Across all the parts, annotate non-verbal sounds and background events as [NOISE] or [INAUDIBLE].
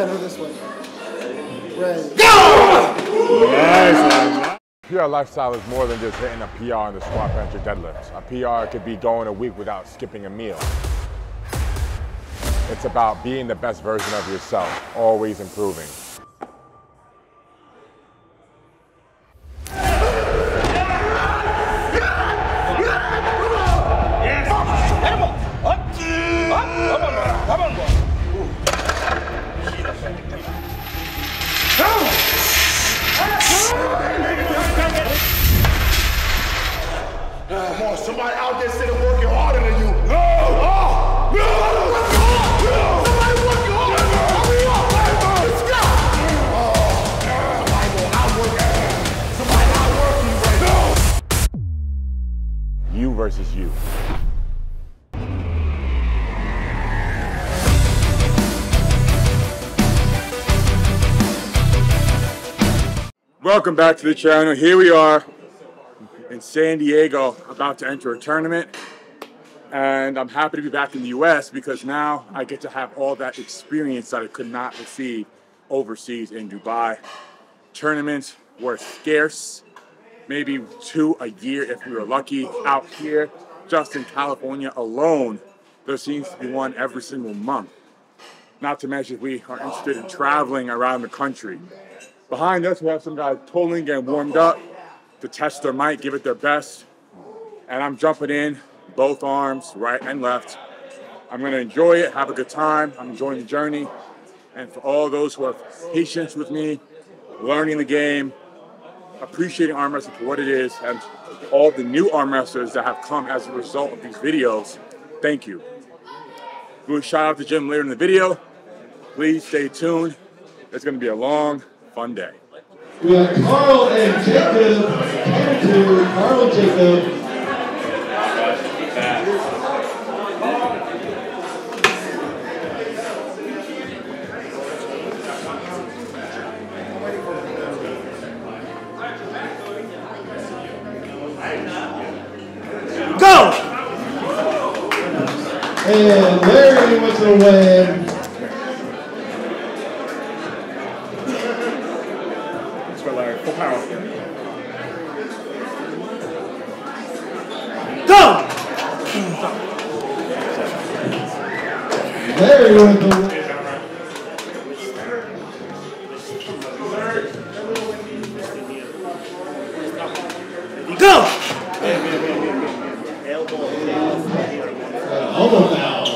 Center this way. Ready. Nice. PR lifestyle is more than just hitting a PR in the squat, bench, or deadlifts. A PR could be going a week without skipping a meal. It's about being the best version of yourself, always improving. Welcome back to the channel. Here we are in San Diego, about to enter a tournament. And I'm happy to be back in the US because now I get to have all that experience that I could not receive overseas in Dubai. Tournaments were scarce, maybe two a year if we were lucky. Out here, just in California alone, there seems to be one every single month. Not to mention we are interested in traveling around the country. Behind us, we have some guys totally getting warmed up to test their might, give it their best. And I'm jumping in, both arms, right and left. I'm gonna enjoy it, have a good time. I'm enjoying the journey. And for all those who have patience with me, learning the game, appreciating arm wrestling for what it is, and all the new arm wrestlers that have come as a result of these videos, thank you. A shout out to Jim later in the video. Please stay tuned. It's gonna be a long, fun day. We have Carl and Jacob. Camera Carl and Jacob. Go! And Larry went the win. Thanks for Larry. Full power. Go! Larry went to the win. Go! Elbow foul.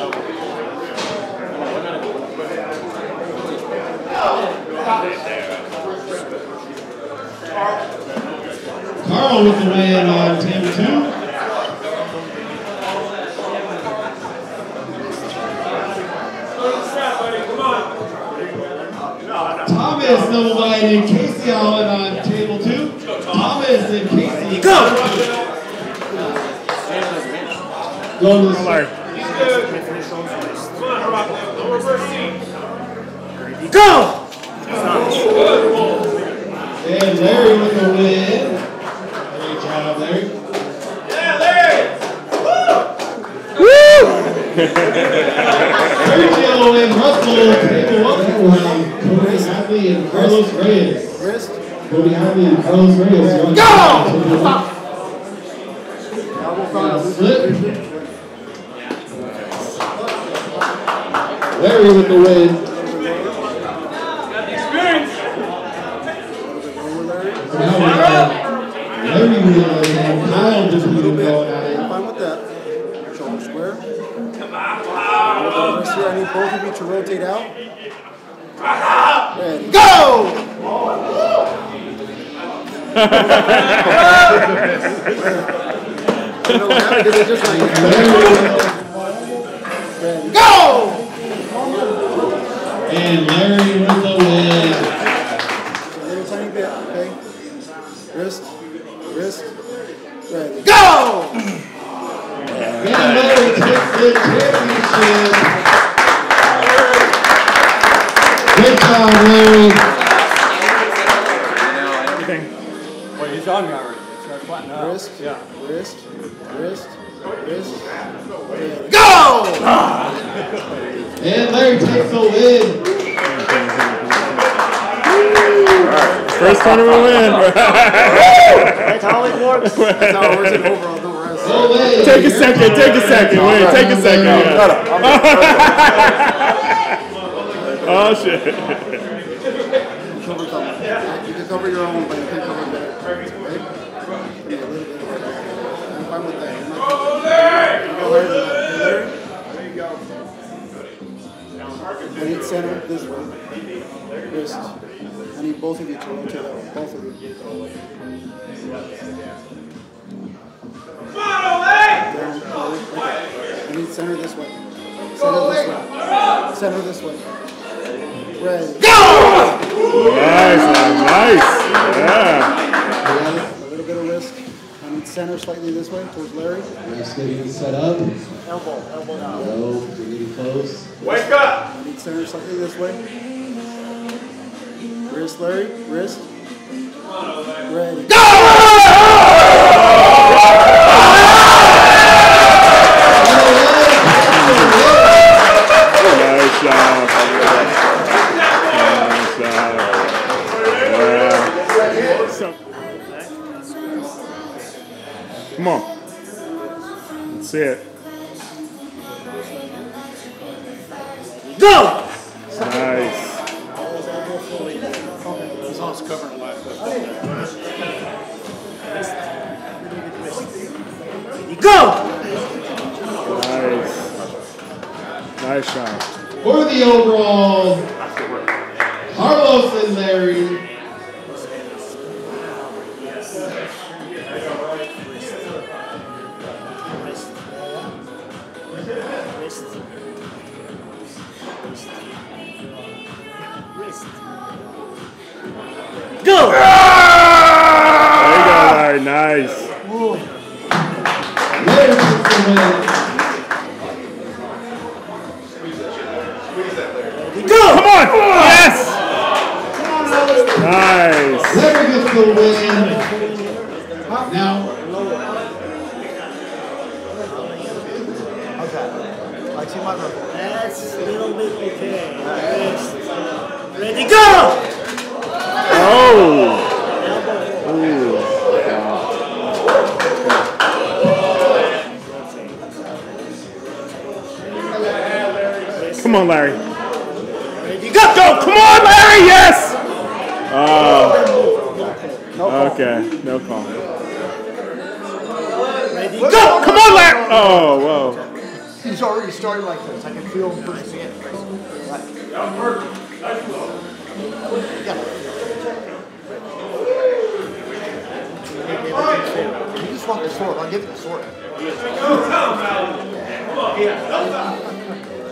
Carl with the win on Tampa 2. Thomas double and Casey Allen on table two. Thomas and Casey. Go! Go to the Larry. Go! And Larry with the win. Great job, Larry. Woo! Woo! Sergio and Russell table up from Cody Hadley and Carlos Reyes. Wrist. Cody Hadley and Carlos Reyes. Go! Elbow foul. Slip. Larry with the win. So now we and Kyle just moving going at it. Fine with that. Shoulder square. Let's see, I need both of you to rotate out. Ready. Go! Go! And Larry with the win. Championship. Good job, Larry. Well, he's on me already. It's out. Wrist, Yeah. wrist, wrist, wrist. Go! And Larry takes the win. Tournament win. [LAUGHS] That's how it works. That's how it works in overall, no rest. Take a second, take a second, wait, take a second. yeah. [LAUGHS] Oh shit. Cover cover. You can cover your own, but you can cover better. Right? Yeah, a little bit. I'm fine with that. I'm not- You go higher than that. Larry? There you go. I need center this way. Wrist. I need both of you to rotate out. Both of you. Down, Larry. Okay. I need center this way. Center this way. Center this way. Red. Go! Nice, nice. Yeah. A little bit of wrist. I need center slightly this way towards Larry. Nice getting set up. Elbow, elbow down. Go, we're getting close. Wake up! I need center slightly this way. Wrist, Larry. Wrist. Ready. Nice Nice. Larry gets the win. Now, I see my That's a little bit okay. Wrist. Ready, go! Oh. Come on, Larry. Ready, go! Go. Come on, Larry. Yes. Oh. Okay. No call. Ready, Go. go! Come on, Larry. Oh, whoa. He's already started like this. I can feel him pushing it. You just want the sword. I'll give you the sword.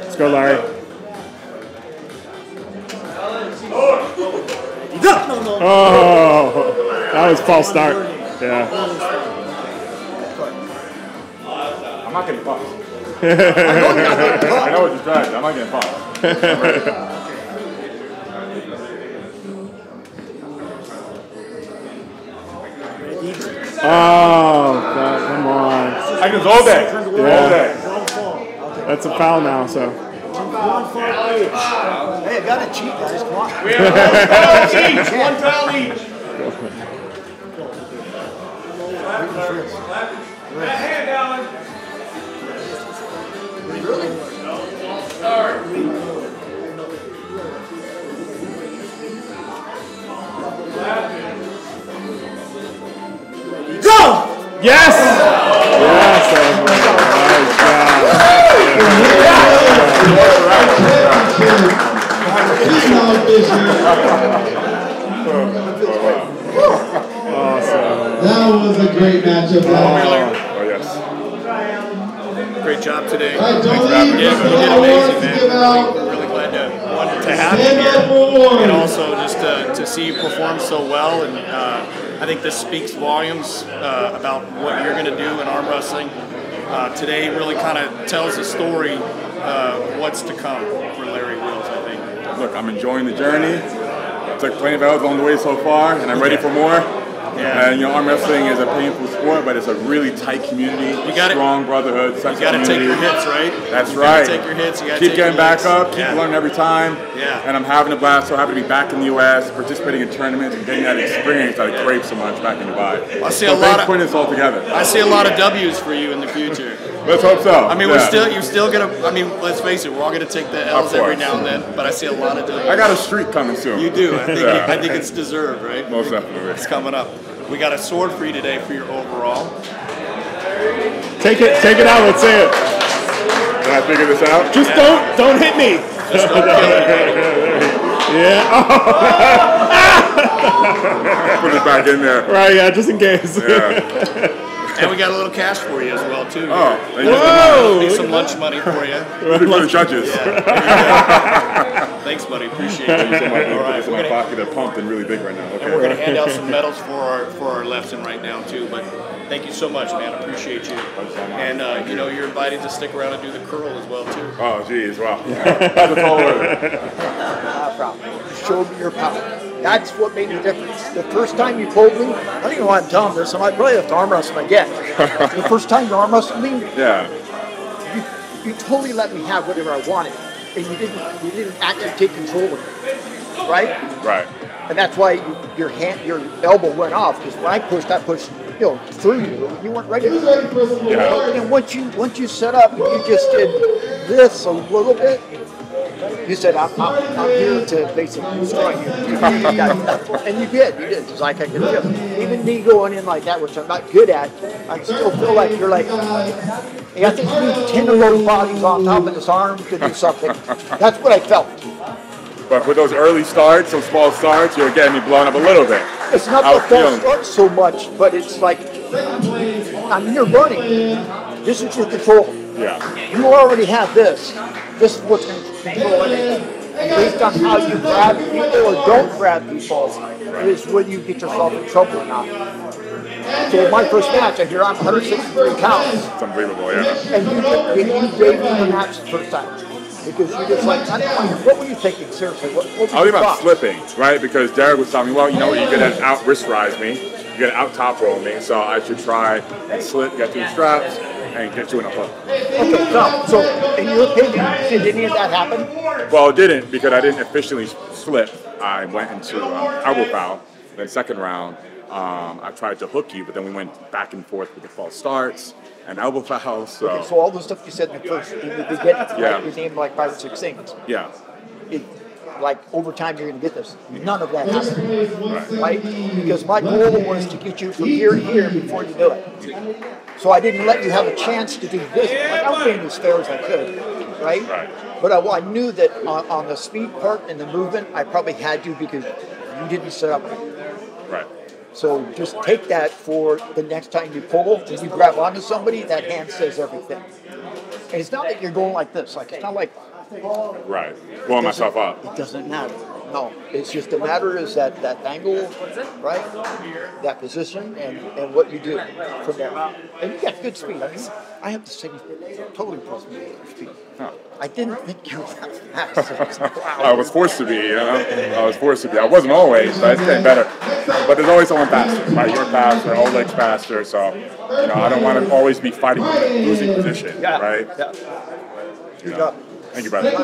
Let's go, Larry. Go! No, no. Oh, that was false start. Yeah. I'm not getting fucked. [LAUGHS] I know it's distracted. I'm not getting fucked. [LAUGHS] Oh, God, come on. I can all day. All day. That's a foul now. So. One fall each. Hey, I gotta cheat, guys. Come on. One foul [LAUGHS] each. Really? Go! Yes. Yes. That was a great matchup. All Oh, yes. Great job today. right, don't leave. Yeah, you did amazing, man. out. Really glad to, wanted to have you here. And also just to, to see you perform so well. And uh, I think this speaks volumes uh, about what you're going to do in arm wrestling. Uh, today really kind of tells a story of what's to come Look, I'm enjoying the journey. I Took plenty of L's along the way so far, and I'm ready for more. Yeah. And you know, arm wrestling is a painful sport, but it's a really tight community. You gotta- strong brotherhood. You got to take your hits, right? That's You right. take your hits. You got to keep getting back licks. up, keep Yeah. learning every time. Yeah. And I'm having a blast. So happy to be back in the U.S., participating in tournaments and getting that experience that I crave so much back in Dubai. I see so a lot of- all together. I see a lot of W's for you in the future. Let's hope so. I mean, we're still you're still gonna. I mean, let's face it, we're all gonna take the L's every now and then. But I see a lot of W's. I got a streak coming soon. You do. I think. Yeah. I think it's deserved, right? Most definitely. It's coming up. We got a sword for you today for your overall. Take it, take it out. Let's see it. Can I figure this out? Just don't, don't hit me. Just don't kill anybody. [LAUGHS] Yeah. [LAUGHS] Put it back in there. Right. Yeah. Just in case. Yeah. [LAUGHS] And we got a little cash for you as well too. Oh, thank you. Whoa. Need some lunch money for you. Looking for the judges. [LAUGHS] Thanks, buddy. Appreciate you. So my, All right, in we're my gonna, pocket. They're pumped and really big right now. Okay. and we're gonna hand out some [LAUGHS] medals for our for our lesson right now too. But thank you so much, man. Appreciate you. And uh, you know, you're invited to stick around and do the curl as well too. Oh, geez, wow. [LAUGHS] That's a tall order. Not a problem. Show me your power. That's what made the difference. The first time you pulled me, I don't even know why I'm telling this. I might probably have to arm wrestle again. [LAUGHS] the first time you arm wrestled me, Yeah. you, you totally let me have whatever I wanted, and you didn't you didn't actually take control of it, right? Right. And that's why you, your hand, your elbow went off. Because when I pushed, I pushed, you know, through you. You weren't ready. Yeah. And once you once you set up, and you just did this a little bit. You said, I'm, I'm, I'm here to basically destroy you. and you did, you did, just like I could feel. Even me going in like that, which I'm not good at, I still feel like you're like, you have to do 10 of those bodies on top of this arm to do something. That's what I felt. But with those early starts, those small starts, you're getting me blown up a little bit. It's not the was feeling false it. start so much, but it's like, I mean, you're running. This is your control. Yeah. You already have this. This is what's going to everything. Based on how you grab people or don't grab people, is whether you get yourself in trouble or not. So my first match, I hear I'm 163 pounds, It's unbelievable, yeah. and you, and you gave me the match the first time. Because you just like, I don't know, what were you thinking, seriously? What, what I was about slipping, right? Because Derek was telling me, well, you know, you're gonna out wrist rise me, you're gonna out top roll me, so I should try and slip, get to the straps, and get you in a hook. Okay, so, so in your opinion, did any of that happen? Well, it didn't because I didn't officially slip. I went into um, elbow foul. Then second round, um, I tried to hook you, but then we went back and forth with the false starts and elbow [LAUGHS] fouls. So So all the stuff you said in the first, in the beginning, Yeah. You named like five or six things. yeah, It, like over time, you're going to get this. None of that happened, right? Because my goal was to get you from here to here before you do it. So I didn't let you have a chance to do this. Like I was being as fair as I could, right? Right. But I, well, I knew that on, on the speed part and the movement, I probably had you because you didn't set up. right. So just take that for the next time you pull and you grab onto somebody, that hand says everything. And it's not that you're going like this. Like it's not like Right. Blowing myself up. it doesn't matter. No, it's just a matter is that that angle, right? That position and, and what you do from there. And you got good speed. I mean, I have to say, totally impressed with your speed. I didn't think you were that fast. I was wow. I was forced to be, you know. I was forced to be. I wasn't always, but it's getting better. But there's always someone faster, right? You're faster, Oleg's faster, so you know I don't want to always be fighting for a losing position, Yeah. right? Yeah. Good job. Thank you, brother. Yeah,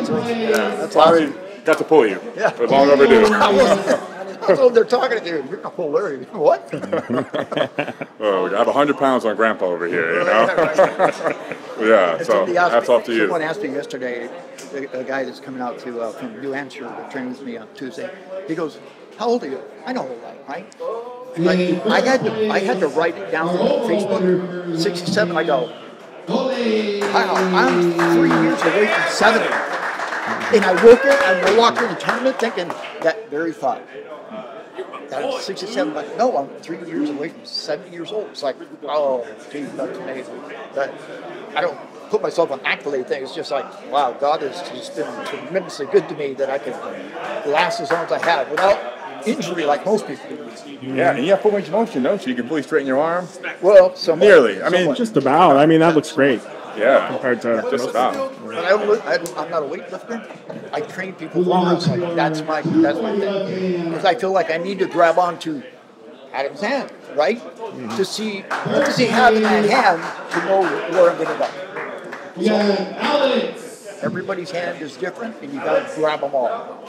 That's Finally awesome. got to pull you. Yeah. It was long overdue. [LAUGHS] I wasn't. I was over there talking to you. You're not pull Larry. [LAUGHS] What? [LAUGHS] Oh, I have 100 pounds on Grandpa over here, you know? yeah, so Somebody asked that's me- off to you. Someone asked me yesterday, a, a guy that's coming out to uh, from New Hampshire to train with me on Tuesday. He goes, "How old are you?" I know how old I am, right? Like, I had to, I had to write it down on Facebook. Sixty-seven. I go, wow, I'm three years away from seventy. And I woke in, I walked in the tournament thinking that very thought. That I'm 67, but no, I'm three years away from 70 years old. It's like, oh, geez, that's amazing. But I don't put myself on accolade thing. It's just like, wow, God has just been tremendously good to me that I can last as long as I have without injury like most people. Yeah, and you have full range of motion, don't you? You can fully straighten your arm. Well, somewhat. Nearly. I mean, Just about. I mean, that looks great yeah, compared to just about. But I don't, I, I'm not a weightlifter. I train people for wrestling. That's my that's my thing. Because I feel like I need to grab onto Adam's hand, right? Mm-hmm. To see what does he have in that hand to know where I'm going to go. We got Alex. Everybody's hand is different, and you got to grab them all.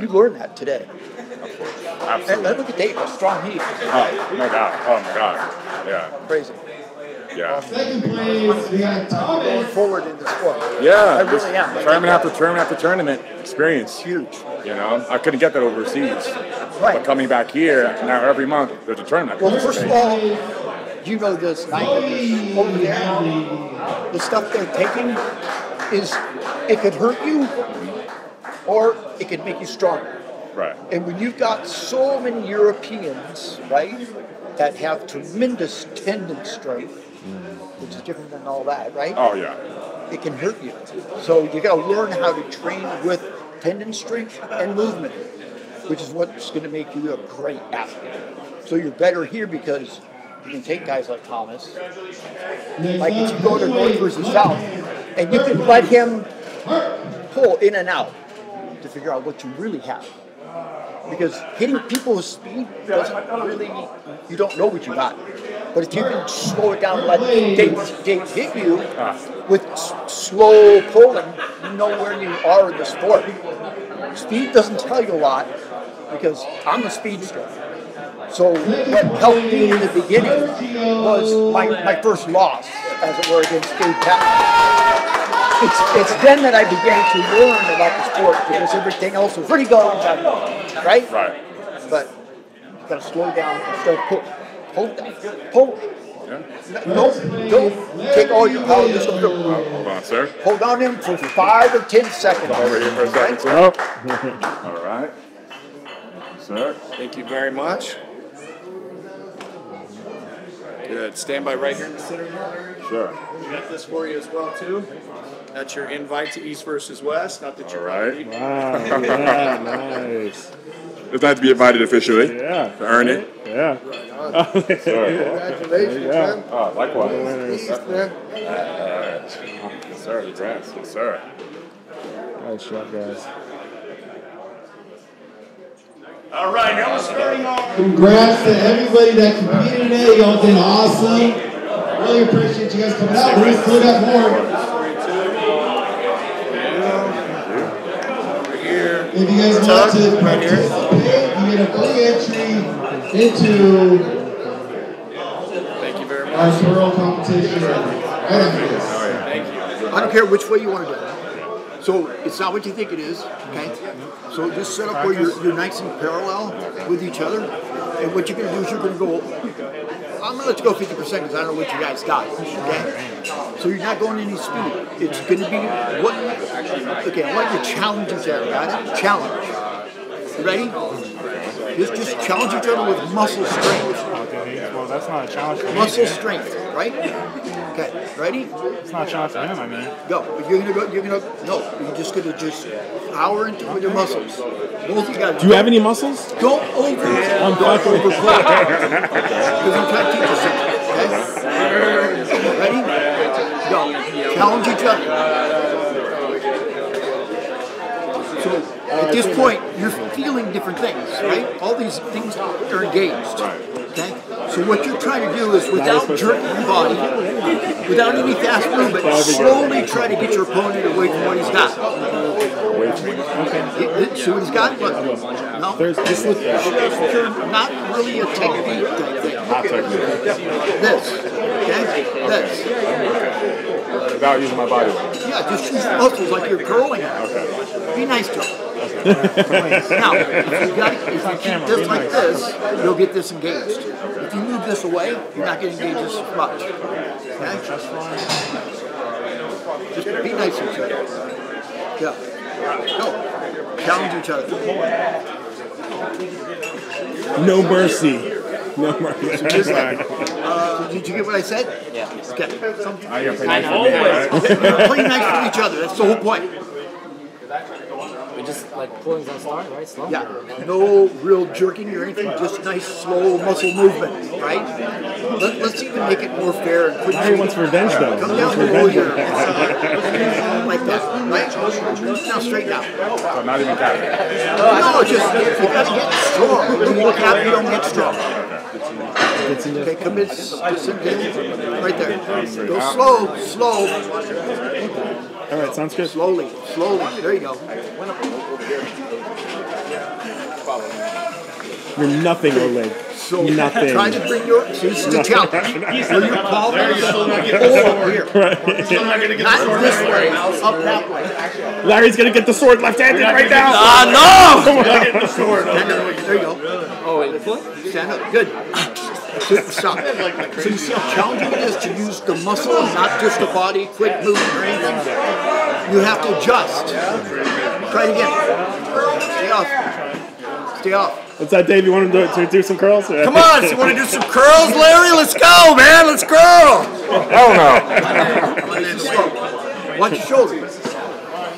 You learned that today. And, Absolutely. and look at Dave, how strong he is. Oh, no doubt. Oh my God. Yeah. Crazy. Yeah. Second place, we got Going Thomas. forward in the sport. Yeah, I just really am. Tournament after tournament after tournament experience. Huge. You know, I couldn't get that overseas. Right. But coming back here now, every month there's a tournament. Well, first of all, you know this, I know this over there. The stuff they're taking is it could hurt you, or it could make you stronger. Right. And when you've got so many Europeans, right, that have tremendous tendon strength, which is different than all that, right? Oh yeah. It can hurt you. So you got to learn how to train with tendon strength and movement, which is what's going to make you a great athlete. So you're better here because you can take guys like Thomas, like if you go to north versus south, and you can let him pull in and out to figure out what you really have. Because hitting people with speed doesn't really, you don't know what you got. But if you can slow it down let Dave, Dave hit you with slow pulling, you know where you are in the sport. Speed doesn't tell you a lot because I'm a speedster. So what helped me in the beginning was my, my first loss, as it were, against Dave Patton. It's, it's then that I began to learn about the sport because everything else was pretty going on, right? Right. But you gotta slow down and start pull. pull down. Pull. No, don't take all your power. Just go. Hold on, sir. Hold on to him for five or ten seconds. Over here for a second, sir. [LAUGHS] All right. Sir. Thank you very much. Good. Stand by right here in the center. Sure. We got this for you as well too. That's your invite to East versus West. Not that you're right. Wow, [LAUGHS] yeah, nice. It's nice to be invited officially. Yeah. To earn it. Yeah. Sir. [LAUGHS] Congratulations, Yeah. man. Oh, likewise. East, man. Yes, sir. Congrats. Yes, sir. Nice shot, guys. All right, now we're starting off. Congrats to everybody that competed today. Y'all did awesome. Really appreciate you guys coming out. We're gonna still got more. You guys want to participate, you get a free entry into Thank you very much. our twirl competition right. Thank you. I don't care which way you want to do it. So it's not what you think it is, okay? So just set up where you're, you're nice and parallel with each other. And what you're going to do is you're going to go, I'm going to let you go 50% because I don't know what you guys got, okay? So you're not going any speed. It's going to be what, okay, I want you to challenge each other, got it? Challenge. You ready? Just, just challenge each other with muscle strength. Well, that's not a challenge. Muscle strength, right? Okay, ready? It's not a challenge for him, I mean. Go. But you're gonna go. You're gonna no. You're just gonna just power into it with your muscles. Both you guys. Do you have any muscles? Don't over. I'm don't fucking with overplay. [LAUGHS] Because I'm trying to teach you something. Okay. Ready? Go. Challenge each other. So at this point, you're feeling different things, right? All these things are engaged. Okay? So what you're trying to do is without jerking your body, without any fast movement, slowly try to get your opponent away from what he's got. Okay. See what he's got? Look. No, just with not really a technique type thing. Not technique. This. Okay? This. Without using my body weight. Yeah, just use the muscles like you're curling. Okay. Be nice to him. now, if you, got, if you keep this like this, you'll get disengaged. If you move this away, you're not getting engaged as much. Okay? Just be nice to each other. Go. Go. Challenge each other. No mercy. No mercy. Uh, did you get what I said? Yeah. Okay. Now you're pretty nice for? Play nice with each other. That's the whole point. We just like pulling on start, right? Slow. Yeah, no real jerking or anything, just nice, slow muscle movement, right? Let, let's even make it more fair and put Now he wants revenge, though. Come down wants below revenge. your uh, like that, right? Now straighten out. So not even tapping. No, just you gotta get strong. When you look out, you don't get strong. Okay, come in, s- just right there. Go slow, slow, All right, sounds good. slowly, slowly. There you go. You're nothing, Oleg. So [LAUGHS] Nothing. try to bring your, see, this is the challenge. Where your palm is over here. Not this way, up that way. Larry's gonna get the sword left-handed right now. Ah, Stand up. There you go. Oh, wait. Stand up. Good. So- Stop. So you see how challenging it is to use the muscle and not just the body, quick movement or anything? You have to adjust. Try it again. Stay off. Stay off. What's that, Dave? You want him to, to do some curls? [LAUGHS] Come on, you want to do some curls, Larry? Let's go, man. Let's go. Hell no. Slow. Watch your shoulders.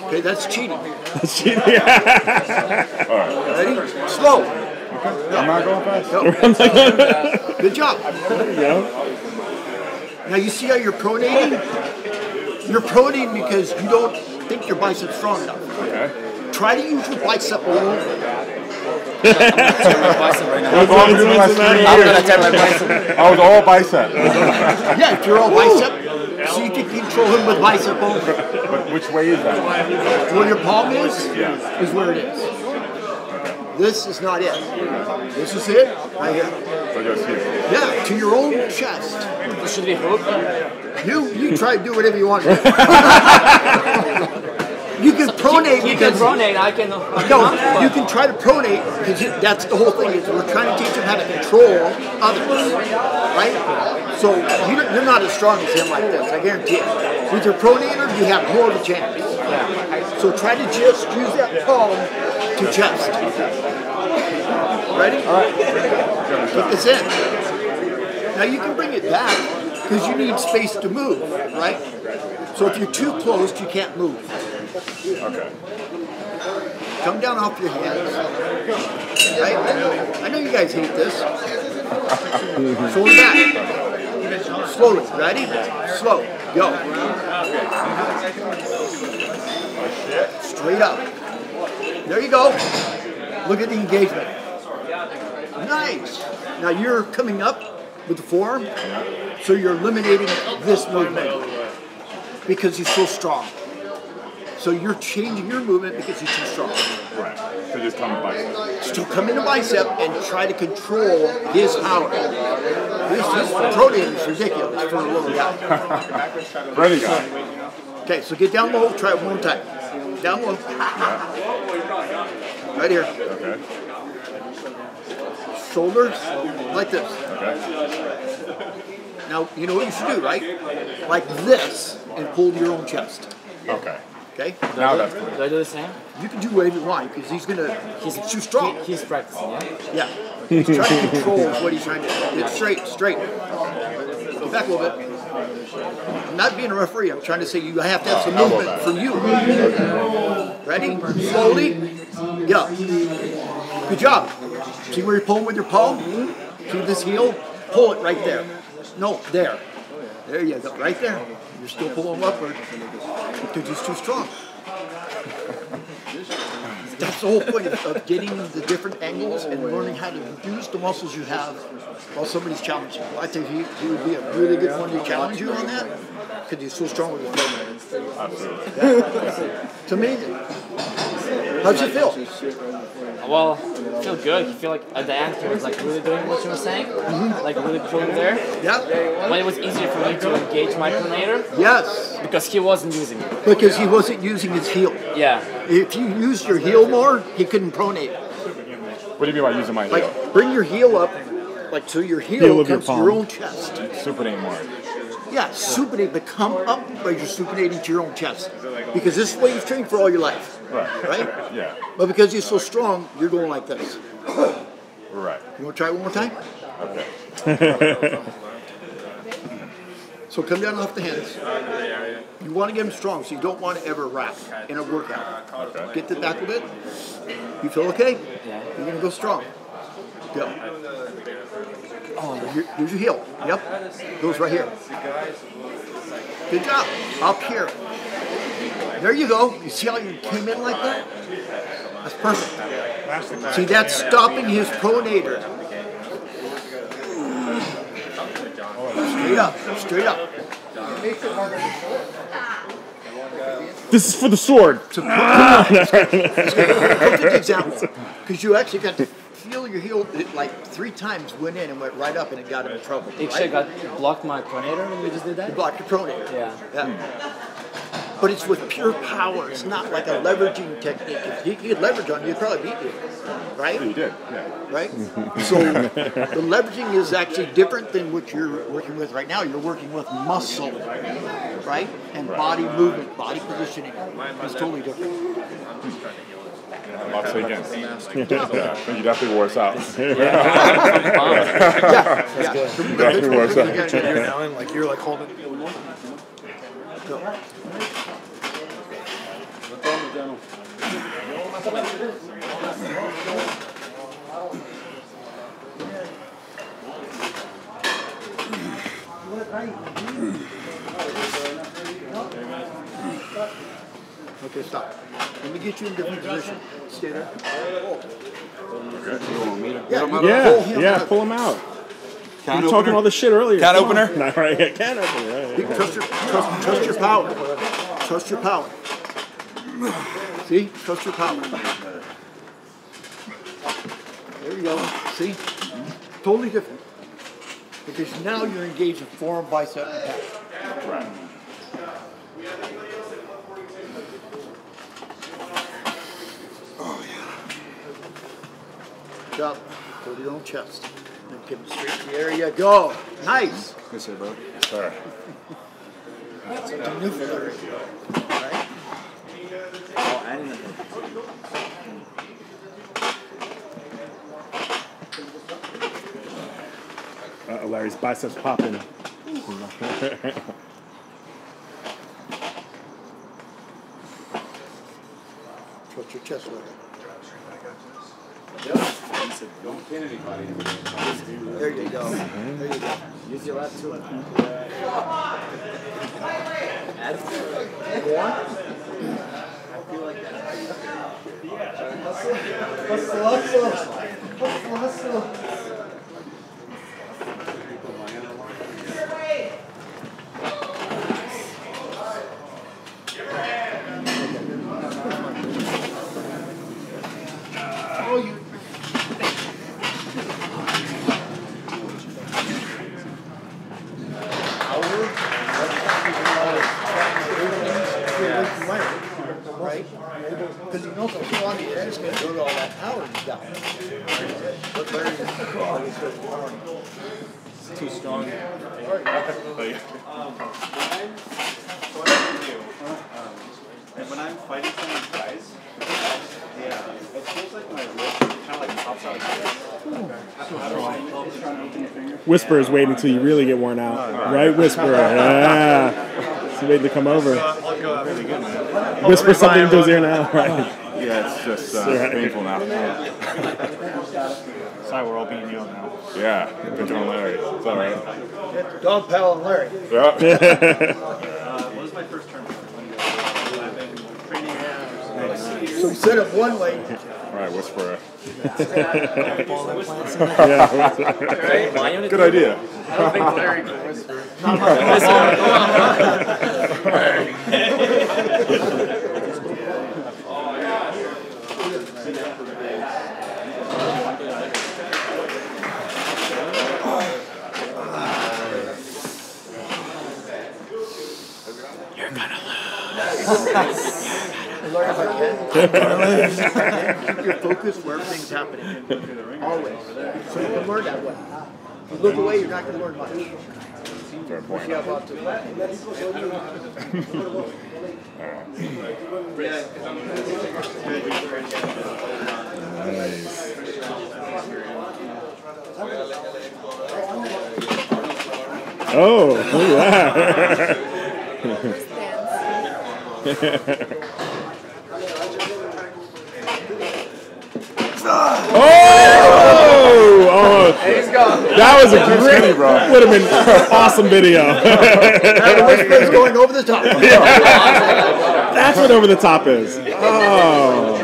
Okay, that's cheating. That's cheating. All right. [LAUGHS] Ready? Slow. [LAUGHS] I'm not going fast. Go. Good job. go. Now you see how you're pronating? You're pronating because you don't think your bicep's strong enough. Okay. Try to use your bicep alone. Bicep right now. That's all I'm doing the I'm gonna years. my bicep. I was all bicep. [LAUGHS] Yeah, if you're all bicep, see if you can control him with bicep only. But which way is that? Where your palm is, Yeah. is where it is. This is not it. This is it, right here. So just here. Yeah, to your own chest. This should be hooked. You you try to do whatever you want. [LAUGHS] you can pronate He can pronate, I can. I no, cannot, you can try to pronate because that's the whole thing is we're trying to teach them how to control others, right? So you, you're not as strong as him like this, I guarantee it. With your pronator, you have more of a chance. So try to just use that palm to chest. Ready? All right. Put this in. Now you can bring it back because you need space to move, right? So if you're too close, you can't move. Okay. Come down off your hands. Right? I know you guys hate this. So we're back. Slowly. Ready? Slow. Go. Straight up. There you go. Look at the engagement. Nice. Now you're coming up with the forearm, so you're eliminating this movement because he's so strong. So you're changing your movement because he's too strong. Right. So just come bicep. Still come into bicep and try to control his power. This, this protein is ridiculous for a little guy. Ready, guy. Okay, so get down low. Try it one more time. Down low. [LAUGHS] Right here. Okay. Shoulders like this. Okay. Now you know what you should do, right? Like this, and pull to your own chest. Okay. Okay. Now that's clear. Do I do the same? You can do whatever you want because he's gonna. He's too strong. He, he's practicing, yeah? Yeah. He's trying to control what he's trying to do. Get straight, straight. Go back a little bit. I'm not being a referee. I'm trying to say you have to have some movement for you. Ready? Slowly. Get up. Good job. See where you're pulling with your palm? See this heel? Pull it right there. No, there. There you go. Right there. You're still pulling upward because he's too strong. That's the whole point of, of getting the different angles and learning how to use the muscles you have while somebody's challenging you. I think he, he would be a really good one to challenge you on that because he's so strong with his movement. Absolutely. Yeah. It's amazing. How's it feel? Well, I feel good. I feel like at the end he was like really doing what you were saying, mm-hmm. like really pulling there. Yeah. But it was easier for me to engage my pronator Yes. because he wasn't using it. Because he wasn't using his heel. Yeah. If you used your heel more, he couldn't pronate. What do you mean by using my heel? Like, bring your heel up, like so your heel, Heel of your to your palm. own chest. Supinate more. Yeah, supinate, but come up by your supinating to your own chest. Because this is what you've trained for all your life. Right. Right? [LAUGHS] Yeah. But because you're so strong, you're going like this. Right. You want to try it one more time? Okay. [LAUGHS] So come down off the hands. You want to get them strong, so you don't want to ever wrap in a workout. Okay. Get the back a bit. You feel okay? Yeah. You're going to go strong. Go. Oh, here- here's your heel. Yep. Goes right here. Good job. Up here. There you go. You see how you came in like that? That's perfect. See, that's stopping his pronator. Straight up, straight up. This is for the sword. Perfect [LAUGHS] example. Because you actually got to feel your heel it, like three times went in and went right up and it got him in trouble. Ik right? got blocked my pronator when we just did that. You blocked your pronator. Yeah. Yeah. But it's with pure power. It's not like a leveraging technique. If he could leverage on you, he'd probably beat you. Right? You did, yeah. Right? [LAUGHS] so the leveraging is actually different than what you're working with right now. You're working with muscle, right? And body movement, body positioning. It's totally different. Moxley again. yeah, I you definitely wore us out. Yeah, [LAUGHS] yeah. You definitely wore us out. Like you're like holding. Okay, stop. Let me get you in a different position. Stay there. Oh, yeah, you Yeah, pull him yeah, pull him out. Can You're talking all this shit earlier. Can Come opener? on. [LAUGHS] Not right. Yeah, can opener. Right. You Trust your, trust, trust your power. Trust your power. See? Trust your power. There you go. See? Totally different. Because now you're engaged in forearm, bicep, and pec. Right. Oh, Up. Go to your own chest. And give it straight. There you go. Nice. Good shit, bro. Sorry. Something new for Larry. Right? Uh, Larry's biceps popping. Trust your chest, Larry. There you go. There you go. Use your left too. Add Oh, you. Right? Because you know if you want to, it's going to go to all that power you got. But Larry, Too strong. And when I'm fighting someone's guys, yeah, it feels like my wrist kind of like pops out. Whisper is waiting until you really get worn out. Right, Whisper? [LAUGHS] Yeah. He's waiting to come over. Whisper something into his ear now. Right. [LAUGHS] Yeah, it's just uh, Right. painful now. [LAUGHS] Sorry, we're all being yelled now. Yeah, been doing Larry. It's all right. Dog Pal and Larry. Yeah. Uh, what was my first term? I've been training So set up one way. All right, uh, whisper. [LAUGHS] yeah. Good idea. I don't think Larry can whisper. Larry, your focus where everything's happening. Always. So you can learn that way. If you look away, you're not going to learn much. Fair point. See how about this? Oh, look at that. [LAUGHS] oh, oh, that was a great, would have been an awesome video. The [LAUGHS] going over the top. That's what over the top is. Oh.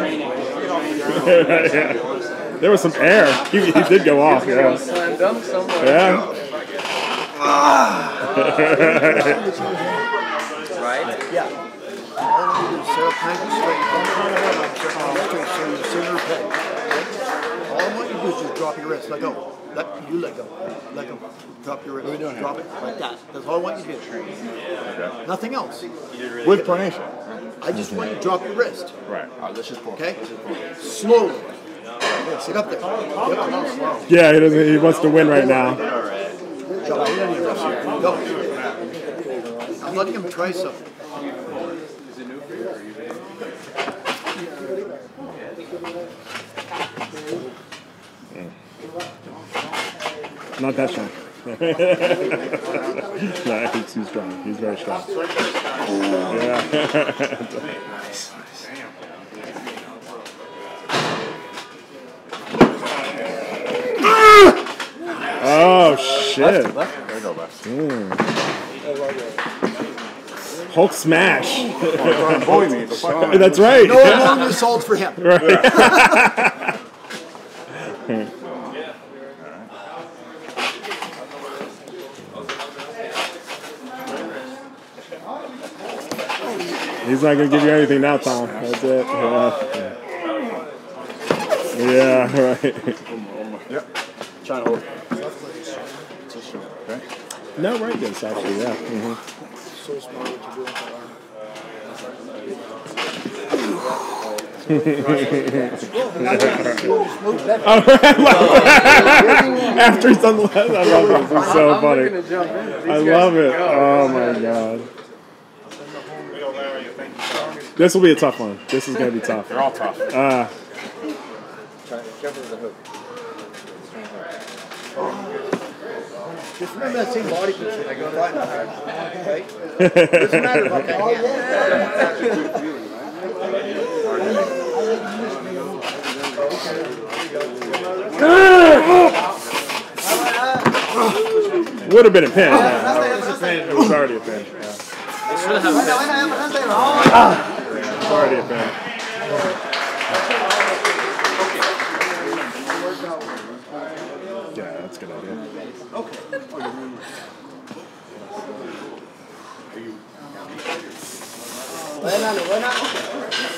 [LAUGHS] There was some air. He, he did go off. Yeah. Slam dunk somewhere. Yeah. Right? Yeah. Do is just drop your wrist. Let go. Let you let go. Let go. Drop your wrist. What are we doing Drop it like that. That's all I want you to do. Nothing else. With pronation. I just want you to drop your wrist. Right. All right, let's just pull. Okay? Slowly. Yeah, sit up there. Yep. Yeah, he doesn't. He wants to win right now. Go. I'm letting him try something. Not that strong. [LAUGHS] no, he's, too strong. He's very strong. Yeah. [LAUGHS] oh shit! There you go, left. Mm. Hulk smash. trying to bully me, but fuck that. That's right. No lone assaults for him. Right. [LAUGHS] He's not gonna give you anything now, Tom. That's it. Yeah, yeah right. Yep. Trying to hold. Okay. No, right this actually, yeah. So smart what you're doing. After he's done the last, I love this. It's so funny. I love it. Oh my god. This will be a tough one. This is gonna be tough. They're all tough. Uh, Just remember that same body position. I go right now. [LAUGHS] Doesn't matter about that would have been a pin. It was already a pin. Yeah. It's already a pin. Yeah, that's a good idea.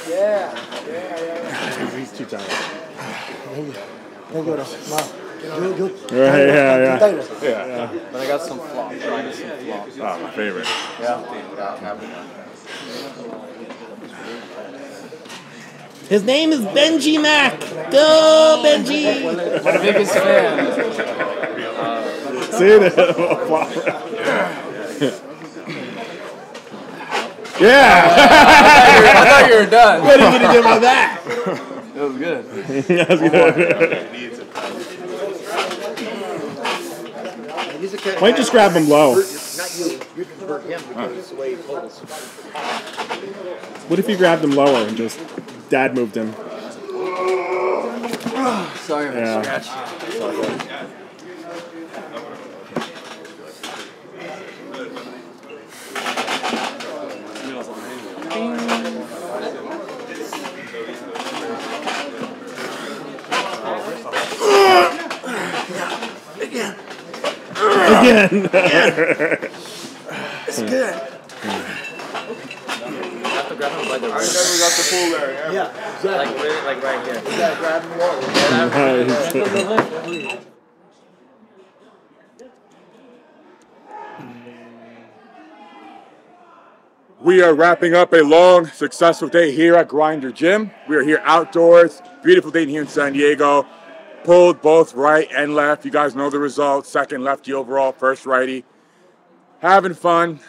Yeah. Yeah, yeah. He's too tired. Muy bueno. Va. Yo, yo. Right, yeah, yeah. Taylor. Yeah. But I got some flops. Trying to some flops. Oh, ah, my favorite. His name is Benji Mac. Go, Benji. My biggest fan. See that? yeah. I thought you were done. What are you gonna do about that? It was good. That's good. He's a kind Why don't you just grab him low? Not you. You can him because the way he pulls. What if you grabbed him lower and just dad moved him? Sorry, I'm Yeah. scratch. Again. Again. [LAUGHS] It's good. Have to grab him by the I never got the pull there. Yeah. Yeah, exactly. Like really, like right here. You gotta grab him low. Nice. [LAUGHS] We are wrapping up a long, successful day here at Grinder Gym. We are here outdoors. Beautiful day here in San Diego. Pulled both right and left. You guys know the result. Second lefty overall, first righty. Having fun.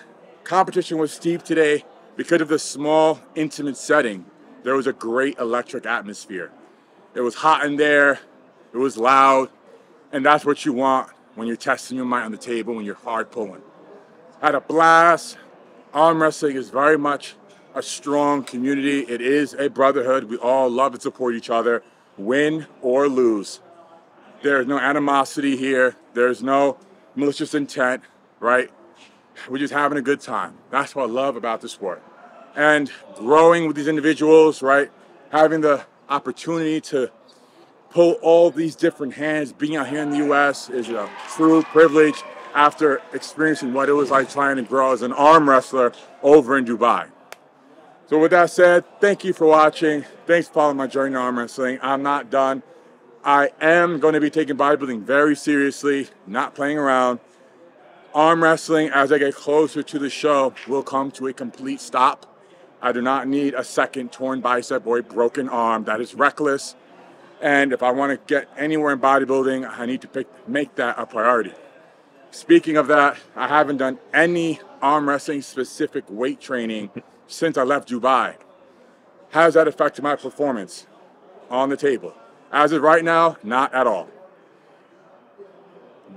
Competition was steep today because of the small, intimate setting. There was a great electric atmosphere. It was hot in there. It was loud. And that's what you want when you're testing your mind on the table when you're hard pulling. Had a blast. Arm wrestling is very much a strong community. It is a brotherhood. We all love and support each other, win or lose. There's no animosity here. There's no malicious intent, right? We're just having a good time. That's what I love about the sport. And growing with these individuals, right? Having the opportunity to pull all these different hands, being out here in the US is a true privilege. after experiencing what it was like trying to grow as an arm wrestler over in Dubai. So with that said, thank you for watching. Thanks for following my journey in arm wrestling. I'm not done. I am going to be taking bodybuilding very seriously, not playing around. Arm wrestling, as I get closer to the show, will come to a complete stop. I do not need a second torn bicep or a broken arm. That is reckless. And if I want to get anywhere in bodybuilding, I need to pick, make that a priority. Speaking of that, I haven't done any arm wrestling specific weight training [LAUGHS] since I left Dubai. Has that affected my performance? On the table. As of right now, not at all.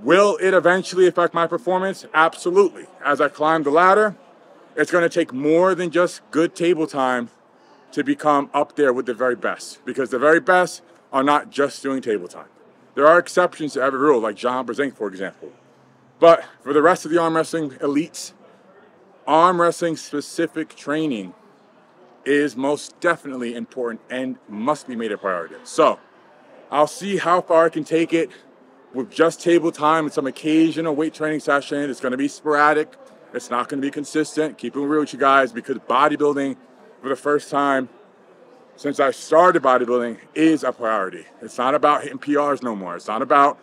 Will it eventually affect my performance? Absolutely. As I climb the ladder, it's going to take more than just good table time to become up there with the very best because the very best are not just doing table time. There are exceptions to every rule, like John Brzenk, for example. But for the rest of the arm wrestling elites, arm wrestling specific training is most definitely important and must be made a priority. So I'll see how far I can take it with just table time and some occasional weight training session. It's going to be sporadic. It's not going to be consistent. Keep it real with you guys because bodybuilding for the first time since I started bodybuilding is a priority. It's not about hitting PRs no more. It's not about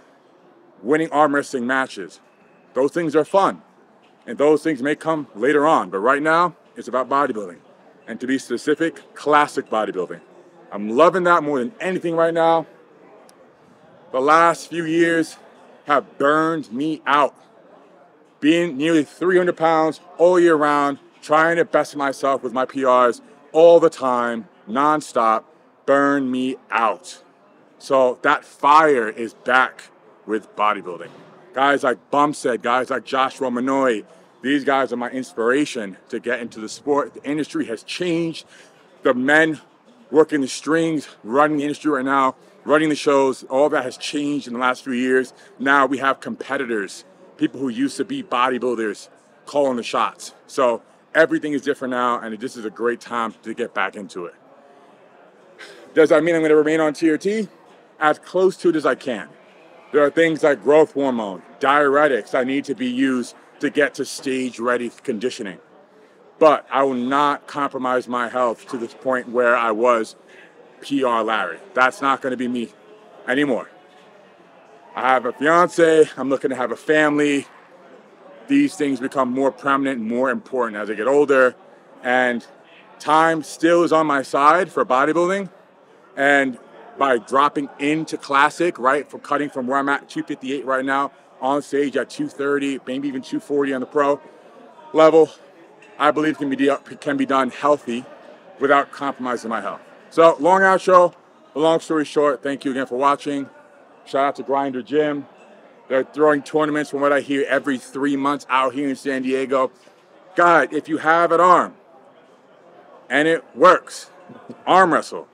winning arm wrestling matches. Those things are fun. And those things may come later on. But right now, it's about bodybuilding. And to be specific, classic bodybuilding. I'm loving that more than anything right now. The last few years have burned me out. Being nearly 300 pounds all year round, trying to best myself with my PRs all the time, nonstop, burned me out. So that fire is back with bodybuilding. Guys like Bumstead, guys like Josh Romanoy, these guys are my inspiration to get into the sport. The industry has changed. The men working the strings, running the industry right now, running the shows, all that has changed in the last few years. Now we have competitors, people who used to be bodybuilders calling the shots. So everything is different now, and this is a great time to get back into it. Does that mean I'm going to remain on TRT? As close to it as I can. There are things like growth hormone, diuretics that need to be used to get to stage ready conditioning. But I will not compromise my health to this point where I was PR Larry. That's not going to be me anymore. I have a fiance, I'm looking to have a family. These things become more prominent and more important as I get older. And time still is on my side for bodybuilding. And by dropping into classic, right, for cutting from where I'm at 258 right now on stage at 230, maybe even 240 on the pro level, I believe can be can be done healthy without compromising my health. So long outro. Long story short, thank you again for watching. Shout out to Grinder Gym. They're throwing tournaments from what I hear every three months out here in San Diego. God, if you have an arm and it works, arm wrestle.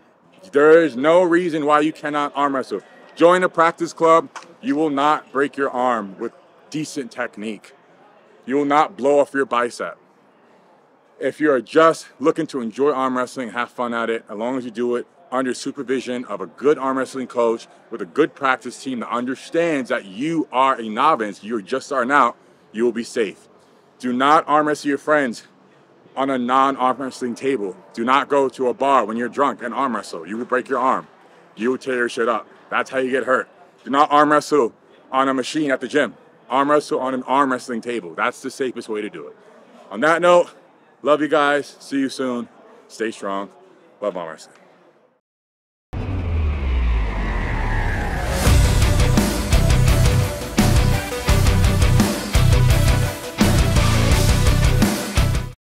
There is no reason why you cannot arm wrestle. Join a practice club. You will not break your arm with decent technique. You will not blow off your bicep. If you're just looking to enjoy arm wrestling, have fun at it, as long as you do it under supervision of a good arm wrestling coach with a good practice team that understands that you are a novice, you're just starting out, you will be safe. Do not arm wrestle your friends on a non-arm wrestling table. Do not go to a bar when you're drunk and arm wrestle. You will break your arm. You will tear your shit up. That's how you get hurt. Do not arm wrestle on a machine at the gym. Arm wrestle on an arm wrestling table. That's the safest way to do it. On that note, love you guys. See you soon. Stay strong. Love wrestling.